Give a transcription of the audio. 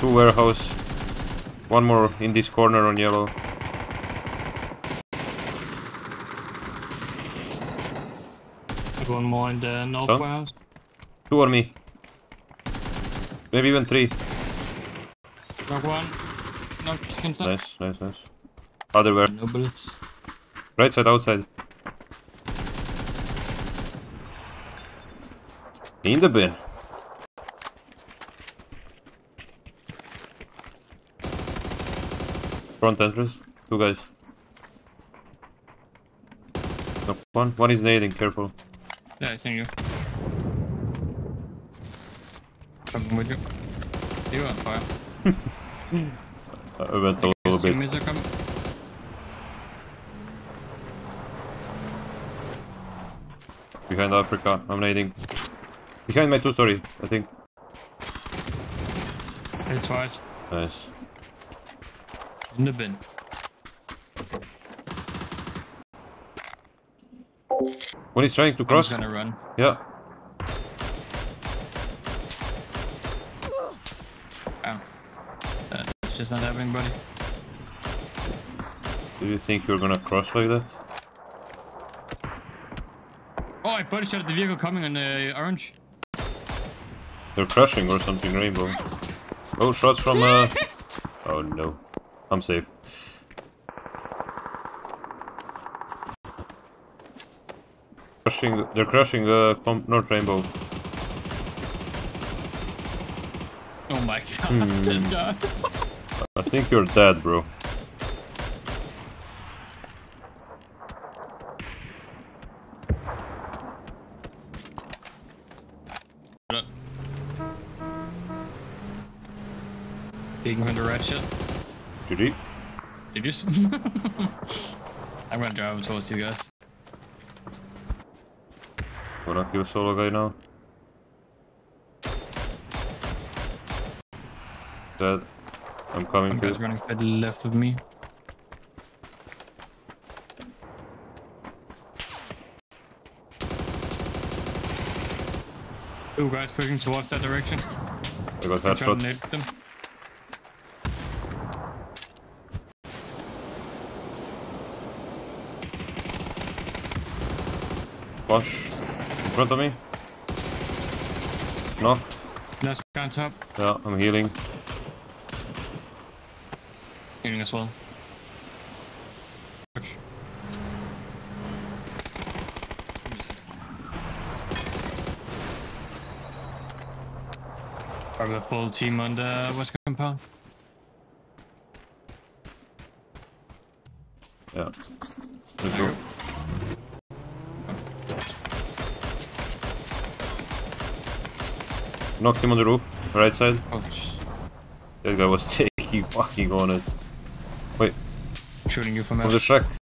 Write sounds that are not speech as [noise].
Two warehouse. One more in this corner on yellow. One more in the north Son? warehouse. Two on me. Maybe even three. Knock one. Knock. Nice, nice, nice. Other where? No bullets. Right side, outside. In the bin. Front entrance. Two guys. Knock one. One is nading, careful. Yeah, I think you. Coming with you. You on fire. [laughs] I went a little bit. Coming? Behind Africa. I'm nading. Behind my two story, I think. Hit twice. Nice. In the bin. One is trying to cross. gonna run. Yeah. Ow. That's just not happening, buddy. Do you think you're gonna cross like that? Oh, I body shot at the vehicle coming in the orange. They're crashing or something, Rainbow. Oh, shots from uh... [laughs] Oh no. I'm safe. Crashing, they're crashing uh, North Rainbow. Oh my god, [laughs] guy. I think you're dead, bro. The red shit. GG. Did you? [laughs] I'm gonna drive towards you guys. Wanna kill solo guy now? Dead. I'm coming Some to guys running to the left of me. Two guys pushing towards that direction. I got headshot. To nade them. Flush. In front of me. Knock. Nice guy on top. Yeah, I'm healing. Healing as well. Push. Probably a full team on the west compound. Yeah. Let's go. Knocked him on the roof, right side. Oh, That guy was [laughs] taking fucking on it. Wait, shooting you from on the shack.